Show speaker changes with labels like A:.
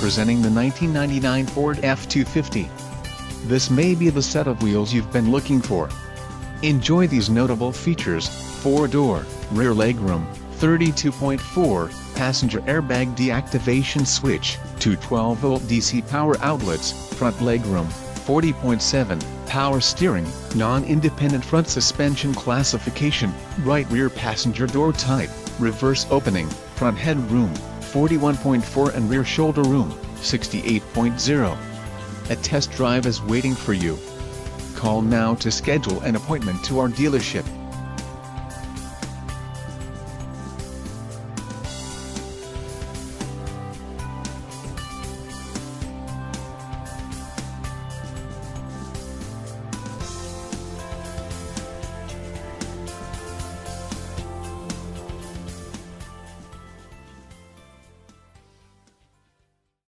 A: presenting the 1999 Ford F-250. This may be the set of wheels you've been looking for. Enjoy these notable features, 4-door, rear legroom, 32.4, passenger airbag deactivation switch, two 12-volt DC power outlets, front legroom, 40.7, power steering, non-independent front suspension classification, right rear passenger door type, reverse opening, front head room, 41.4 and rear shoulder room, 68.0. A test drive is waiting for you. Call now to schedule an appointment to our dealership.